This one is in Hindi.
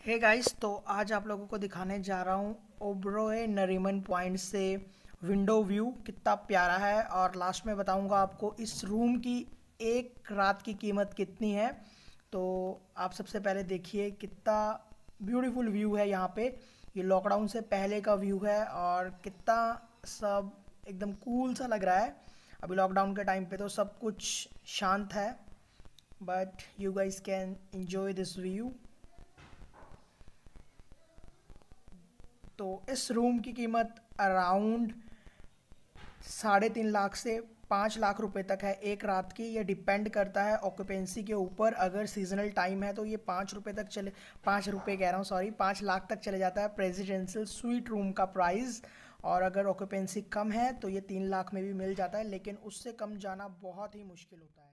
हे गाइस तो आज आप लोगों को दिखाने जा रहा हूँ ओब्रोए नरीमन पॉइंट से विंडो व्यू कितना प्यारा है और लास्ट में बताऊँगा आपको इस रूम की एक रात की कीमत कितनी है। तो आप सबसे पहले देखिए कितना ब्यूटीफुल व्यू है यहाँ पे। ये लॉकडाउन से पहले का व्यू है और कितना सब एकदम कूल सा लग रहा है। अभी लॉकडाउन के टाइम पे तो सब कुछ शांत है but you guys can enjoy this view तो इस रूम की कीमत अराउंड साढ़े तीन लाख से पाँच लाख रुपए तक है। एक रात की ये डिपेंड करता है ऑक्यूपेंसी के ऊपर। अगर सीजनल टाइम है तो ये पाँच रुपए तक चले, पाँच रुपये कह रहा हूँ सॉरी पाँच लाख तक चले जाता है प्रेसिडेंशियल स्वीट रूम का प्राइस और अगर ऑक्यूपेंसी कम है तो ये तीन लाख में भी मिल जाता है, लेकिन उससे कम जाना बहुत ही मुश्किल होता है।